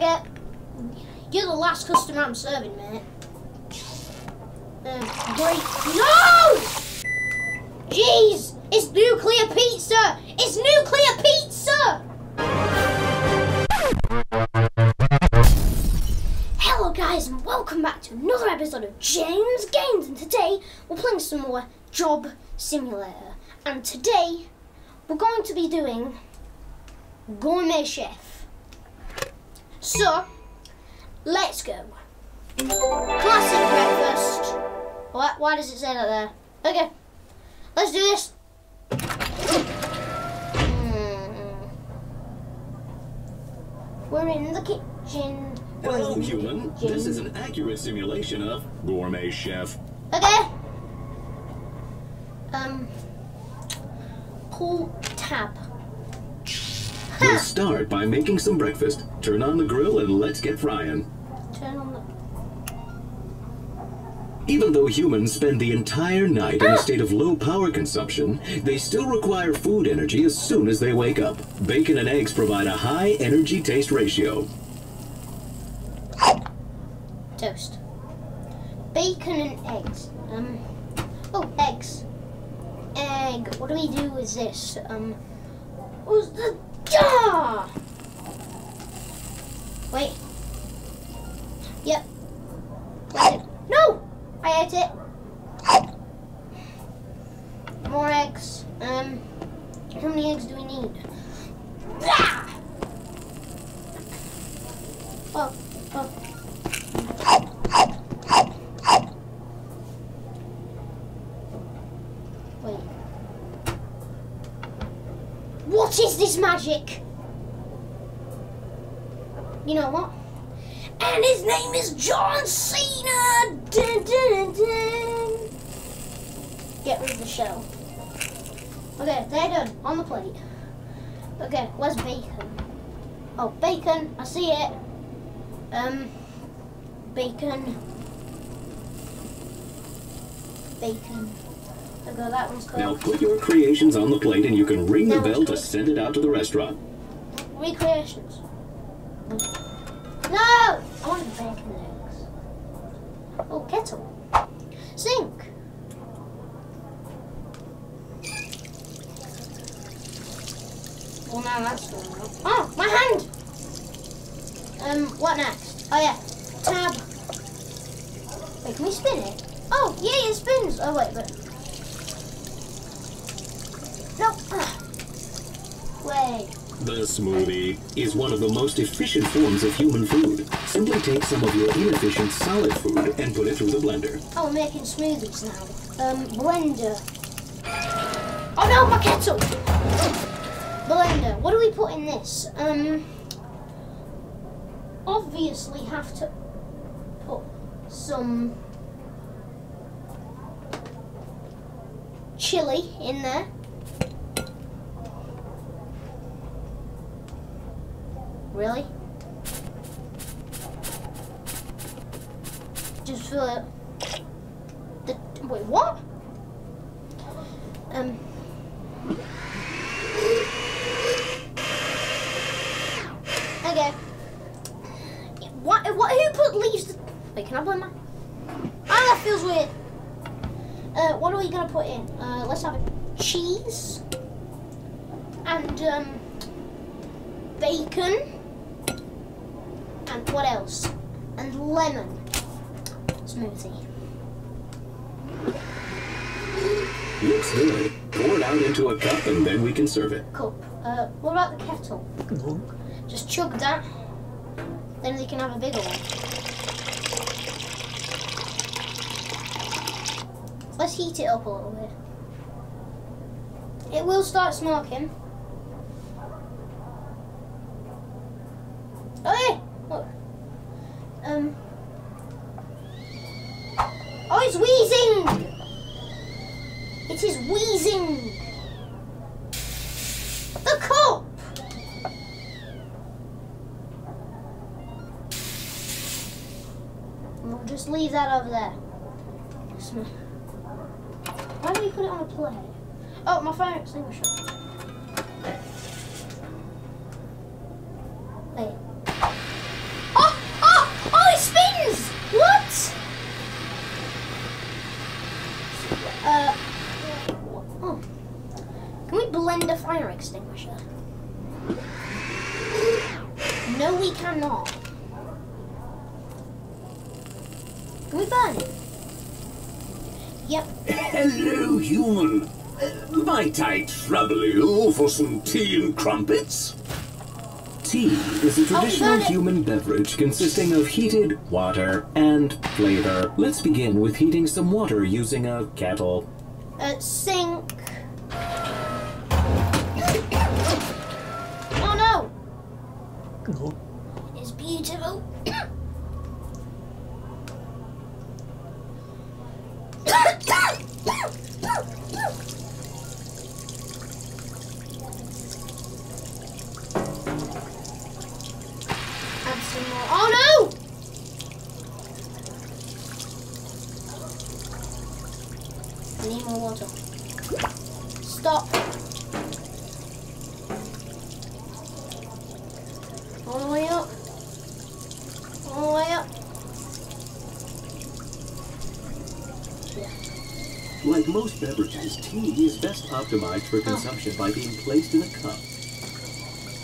Okay. You're the last customer I'm serving, mate. Um, great. No! Jeez! It's nuclear pizza! It's nuclear pizza! Hello guys and welcome back to another episode of James Games and today we're playing some more Job Simulator and today we're going to be doing Gourmet Chef. So, let's go. Classic breakfast. What? Why does it say that there? Okay, let's do this. Hmm. We're in the kitchen. We're Hello, the human. kitchen. This is an accurate simulation of Gourmet Chef. Okay. Um. Pull tab. We'll start by making some breakfast. Turn on the grill and let's get frying. Turn on the. Even though humans spend the entire night in a state of low power consumption, they still require food energy as soon as they wake up. Bacon and eggs provide a high energy taste ratio. Toast. Bacon and eggs. Um. Oh, eggs. Egg. What do we do with this? Um. What's the. Ah! Wait. Yep. No! I ate it. More eggs. Um. How many eggs do we need? Ah! Oh, oh. Wait. What is this magic? You know what? And his name is John Cena! Dun, dun, dun. Get rid of the shell. Okay, they're done. On the plate. Okay, where's bacon? Oh, bacon. I see it. Um, bacon. Bacon. Okay, that one's Now put your creations on the plate and you can ring the bell to send it out to the restaurant. Recreations. No! I want bacon and eggs. Oh, kettle. Sink. Well, now that's going on. Oh, my hand! Um, what next? Oh, yeah. Tab. Wait, can we spin it? Oh, yeah, it spins. Oh, wait, but... No. Wait. The smoothie is one of the most efficient forms of human food. Simply take some of your inefficient solid food and put it through the blender. Oh, we're making smoothies now. Um, blender. Oh no, my kettle! Blender. What do we put in this? Um, obviously have to put some chili in there. Really? Just fill it. The, wait, what? Um. Okay. What? What? Who put leaves? Wait, can I blend my? Ah, that feels weird. Uh, what are we gonna put in? Uh, let's have a cheese and um, bacon and what else? And lemon smoothie. Looks good. Pour it out into a cup and then we can serve it. cup. Uh, what about the kettle? Just chug that. Then they can have a bigger one. Let's heat it up a little bit. It will start smoking. Oh yeah! Look. Um. Oh, it's wheezing! It is wheezing! The cup! We'll just leave that over there. Sm- Why do we put it on a plate? Oh, my fire extinguisher. Wait. No, we cannot. Can we burn it? Yep. Hello, human. Uh, might I trouble you for some tea and crumpets? Tea is a traditional human beverage consisting of heated water and flavor. Let's begin with heating some water using a kettle. Uh, sink. oh no! It's beautiful. Add some more. Oh no! I need more water. Stop. All the way up. All the way up. Like most beverages, tea is best optimized for consumption by being placed in a cup.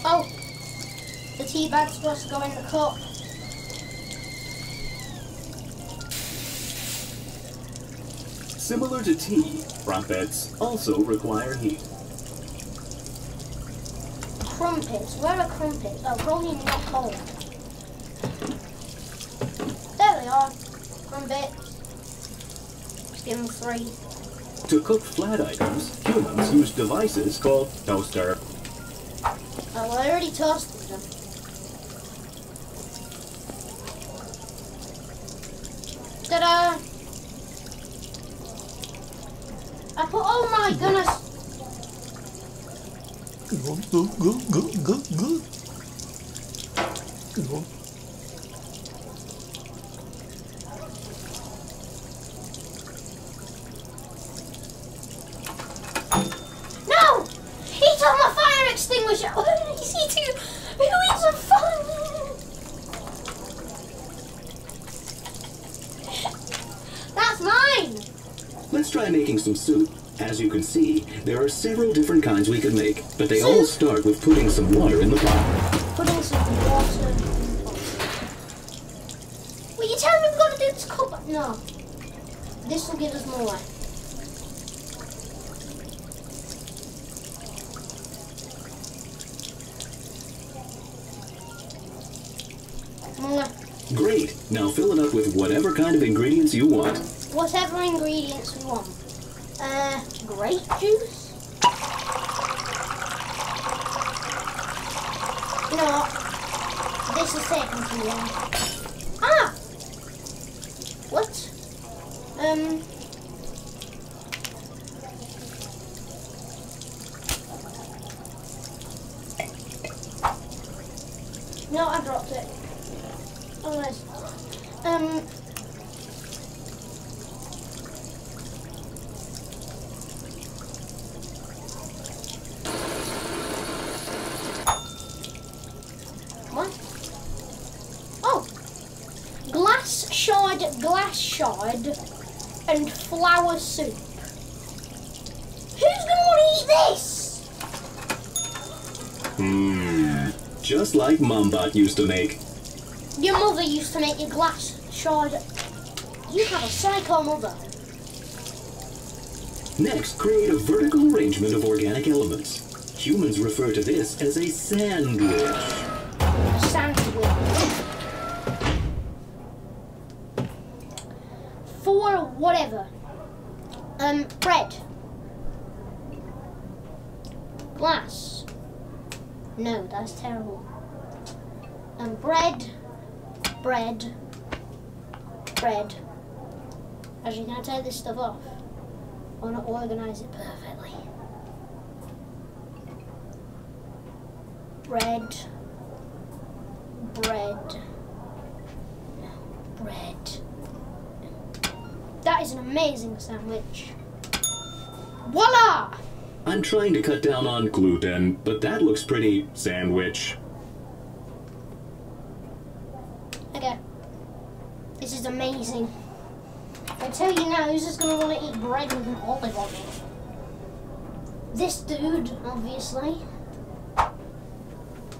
Oh, the tea bag's supposed to go in the cup. Similar to tea, crumpets also require heat. Crumpets. Where are crumpets? Oh, probably not cold. There they are. Crumpets. Let's give them three. To cook flat items, humans use devices called toaster. Oh, well, I already toasted them. Ta-da! I put, oh my goodness! No! He took my fire extinguisher! What is he do? Who eats a fire? That's mine! Let's some soup. As you can see, there are several different kinds we could make, but they all start with putting some water in the pot. Putting some water. Well, you tell me we've got to do this cup. No. This will give us more. More. Great! Now fill it up with whatever kind of ingredients you want. Whatever ingredients we want. Uh, grape juice? You know what? This is taking too long. Ah! What? Um. No, I dropped it. Oh, nice. Um. What? Oh! Glass shard, glass shard, and flour soup. Who's gonna want to eat this? Hmm. Just like Mombot used to make. Your mother used to make your glass shard. You have a psycho mother. Next, create a vertical arrangement of organic elements. Humans refer to this as a sandwich. Sandwich. For whatever. Um, bread. Glass. No, that's terrible. Um, bread. Bread. Bread. Actually, can I take this stuff off? I want to organize it perfectly. Bread. Bread. Bread. That is an amazing sandwich. Voila! I'm trying to cut down on gluten, but that looks pretty sandwich. Okay. This is amazing. I tell you now, who's just gonna want to eat bread with an olive on it? This dude, obviously.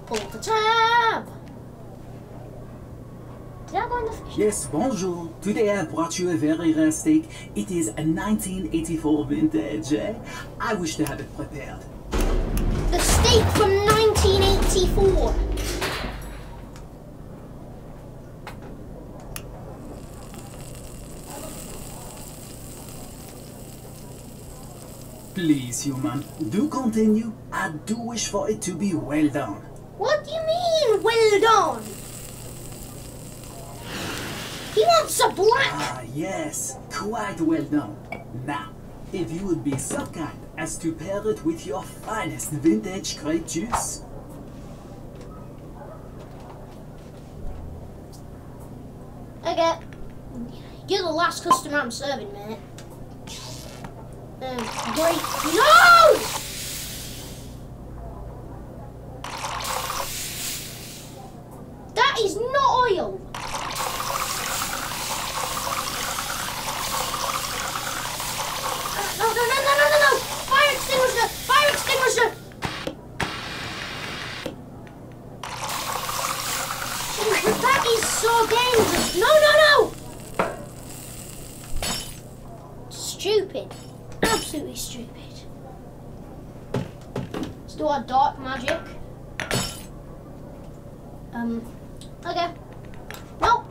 Pull the tab! find the fish. Yes, bonjour. Today I brought you a very rare steak. It is a 1984 vintage. Eh? I wish to have it prepared. The steak from 1984. Please, human, do continue. I do wish for it to be well done. What do you mean, well done? He wants a black. Ah, yes, quite well done. Now, if you would be so kind as to pair it with your finest vintage grape juice. Okay. You're the last customer I'm serving, mate. Um, great. No! That is not oil. Uh, No, no, no, no, no, no, no! Fire extinguisher! Fire extinguisher! That is so dangerous! No, no, no! Stupid. Absolutely stupid. Let's do our dark magic. Um, okay. Nope.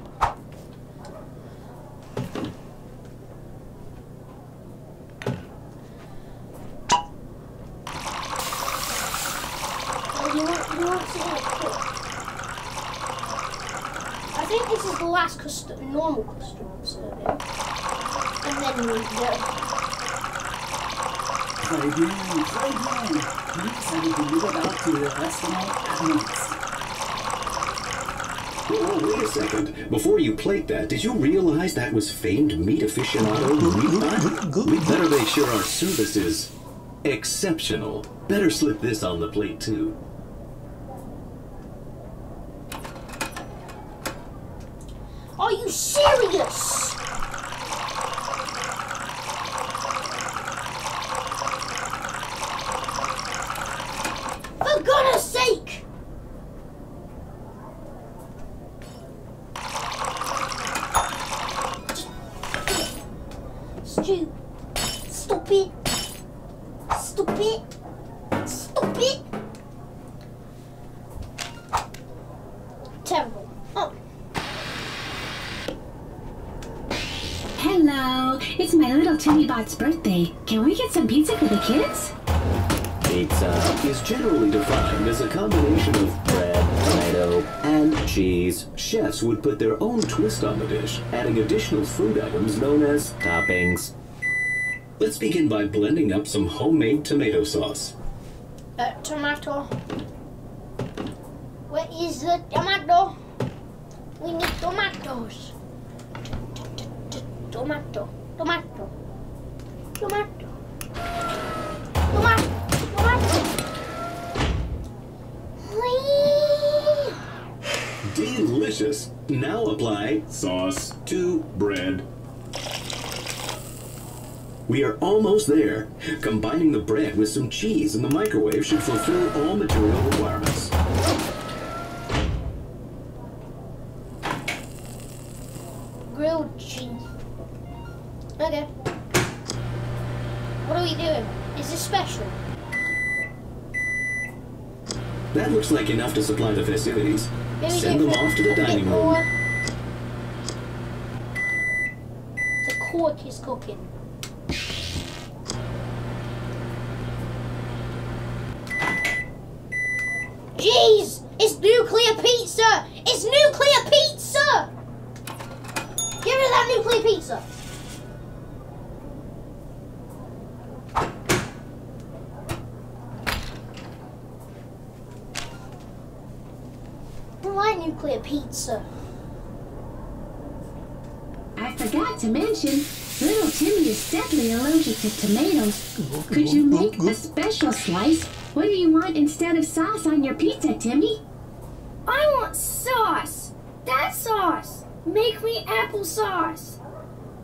Oh, you want, you want to get it quick. I think this is the last cust- normal customer I'm serving. And then we go. Très bien, très bien. Please have it delivered out to the restaurant at once. Oh, wait a second. Before you plate that, did you realize that was famed meat aficionado Meatbot? We better make sure our service is exceptional. Better slip this on the plate, too. Are you serious? For goodness sake! Stu, stop it! Stop it! Stop it! Terrible. Oh. Hello, it's my little birthday. Can we get some pizza for the kids? Pizza is generally defined as a combination of bread, tomato, and cheese. Chefs would put their own twist on the dish, adding additional food items known as toppings. Let's begin by blending up some homemade tomato sauce. Uh, tomato. Where is the tomato? We need tomatoes. Tomato. Tomato. Tomato. Delicious! Now apply sauce to bread. We are almost there. Combining the bread with some cheese in the microwave should fulfill all material requirements. What are we doing? Is this special? That looks like enough to supply the festivities. Maybe Send them off to the dining room. The cork is cooking. Jeez! It's nuclear pizza! It's nuclear pizza! Give me that nuclear pizza! I like nuclear pizza. I forgot to mention, little Timmy is deadly allergic to tomatoes. Could you make a special slice? What do you want instead of sauce on your pizza, Timmy? I want sauce. That sauce. Make me applesauce.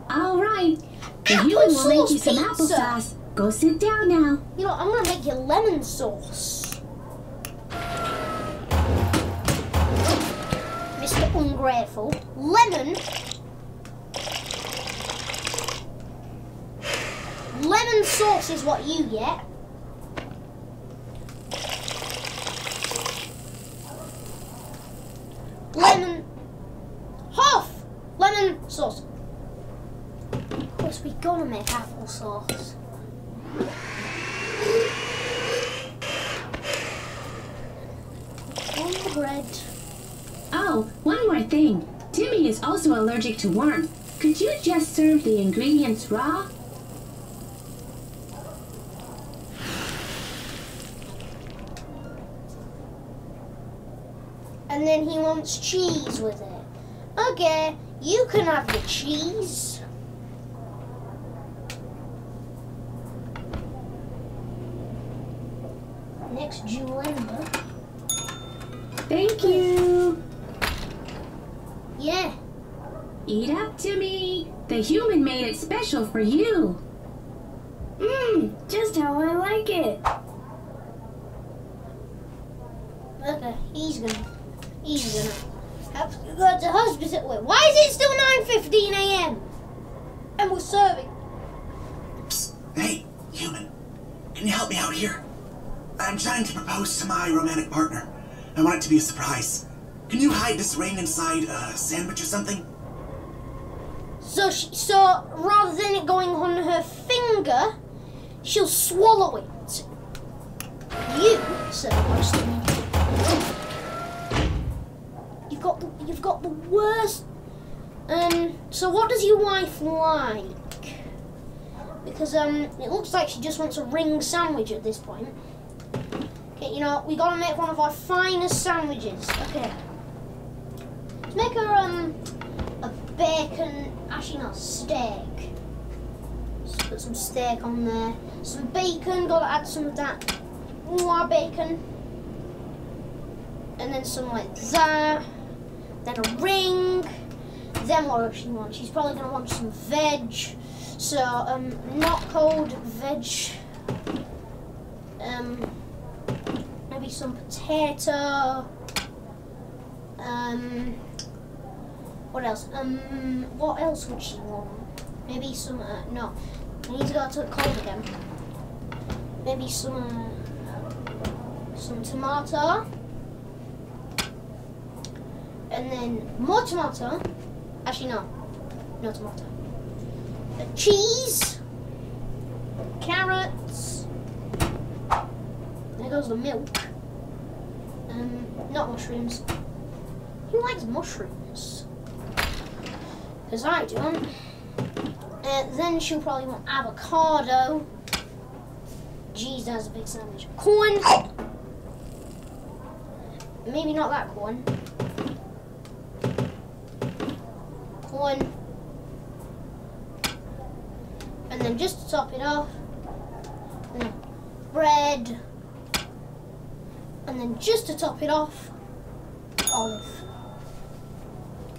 All right. The human will make you some applesauce. Go sit down now. You know, I'm gonna make you lemon sauce. Mr. ungrateful. Lemon. Lemon sauce is what you get. Lemon. Half lemon sauce. Of course, we gotta make applesauce. On the bread. Oh, one more thing. Timmy is also allergic to worm. Could you just serve the ingredients raw? And then he wants cheese with it. Okay, you can have the cheese. Next, Julenda. Thank you. Yeah, Eat up, Timmy. The human made it special for you. Mmm, just how I like it. okay, he's gonna, he's gonna have to go to hospital. Wait, why is it still 9.15 a.m.? And we're serving. Psst. Hey, human. Can you help me out here? I'm trying to propose to my romantic partner. I want it to be a surprise. Can you hide this ring inside a sandwich or something? So, she, so rather than it going on her finger, she'll swallow it. You, Sir you've got the, you've got the worst. Um. So, what does your wife like? Because um, it looks like she just wants a ring sandwich at this point. Okay, you know we gotta make one of our finest sandwiches. Okay. Make a, um a bacon, actually not steak. Put some steak on there. Some bacon, gotta add some of that more bacon. And then some like that. Then a ring. Then what does she want? She's probably gonna want some veg. So um not cold veg. Um maybe some potato. Um what else? Um, what else would she want? Maybe some. Uh, no, I need to go to the cold again. Maybe some. Uh, some tomato. And then more tomato. Actually, no, no tomato. Uh, cheese. Carrots. There goes the milk. Um, not mushrooms. Who likes mushrooms? Because I don't. Uh, then she'll probably want avocado. Jeez, that's a big sandwich. Corn. Maybe not that corn. Corn. And then just to top it off, and bread. And then just to top it off, olive.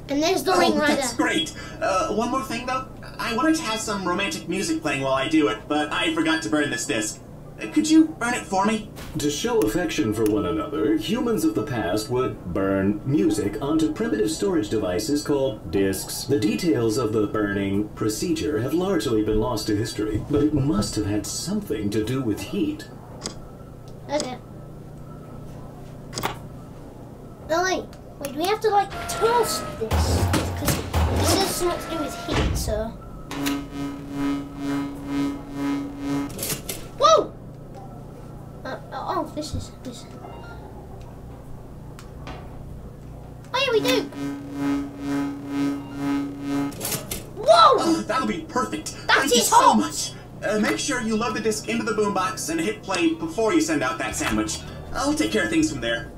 And there's the ring oh, that's great. Uh, one more thing, though. I wanted to have some romantic music playing while I do it, but I forgot to burn this disc. Uh, Could you burn it for me? To show affection for one another, humans of the past would burn music onto primitive storage devices called discs. The details of the burning procedure have largely been lost to history, but it must have had something to do with heat. Okay. No, wait. Wait, do we have to, like, toast this? Because this has something to do with heat, so... Whoa! Uh, oh, this is... this. Oh, yeah, we do! Whoa! Oh, that'll be perfect. That Thank you so much. Uh, make sure you load the disc into the boombox and hit play before you send out that sandwich. I'll take care of things from there.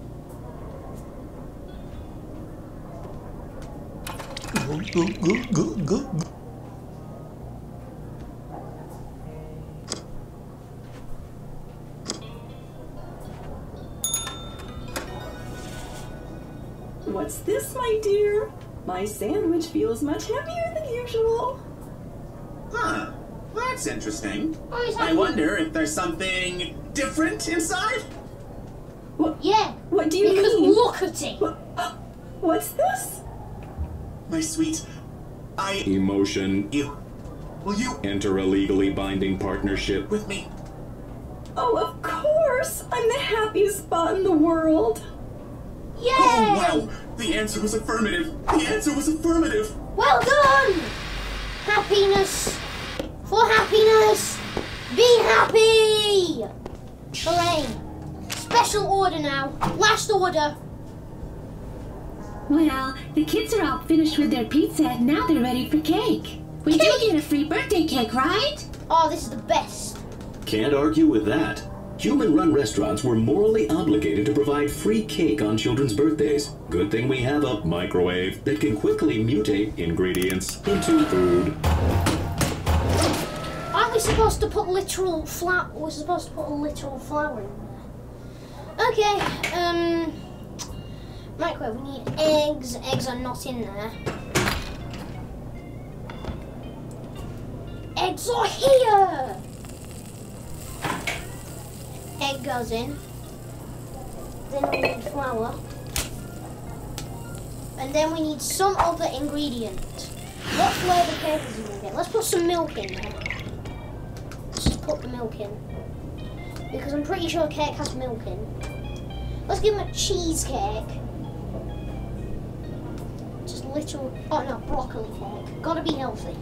What's this, my dear? My sandwich feels much heavier than usual. Huh. That's interesting. I wonder if there's something different inside? Yeah, What do you because mean? look at it! Wha- What's this? My sweet. I. Emotion. You. Will you Enter a legally binding partnership. with me? Oh, of course! I'm the happiest spot in the world. Yay! Oh, wow! The answer was affirmative! The answer was affirmative! Well done! Happiness for happiness. Be happy! Hooray! Special order now. Last order. Well, the kids are all finished with their pizza and now they're ready for cake. We do get a free birthday cake, right? Oh, this is the best. Can't argue with that. Human run restaurants were morally obligated to provide free cake on children's birthdays. Good thing we have a microwave that can quickly mutate ingredients into food. Aren't we supposed to put literal flour? We're supposed to put a literal flour in there. Okay, um, microwave. We need eggs. Eggs are not in there. Eggs are here. Egg goes in. Then we need flour. And then we need some other ingredient. What flavour cake is gonna get? Let's put some milk in there. Let's just put the milk in. Because I'm pretty sure cake has milk in. Let's give him a cheesecake. Little, oh no, broccoli cake. Gotta be healthy.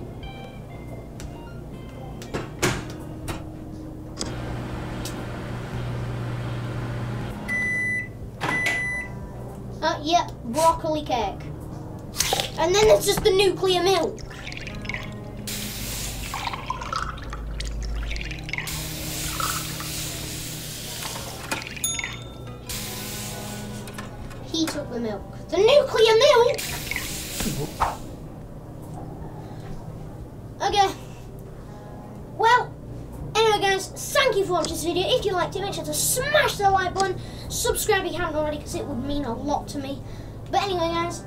Uh, yep, broccoli cake. And then there's just the nuclear milk. He took the milk. The nuclear milk! Okay. Well, anyway guys, thank you for watching this video. If you liked it, make sure to smash the like button. Subscribe if you haven't already, because it would mean a lot to me. But anyway guys!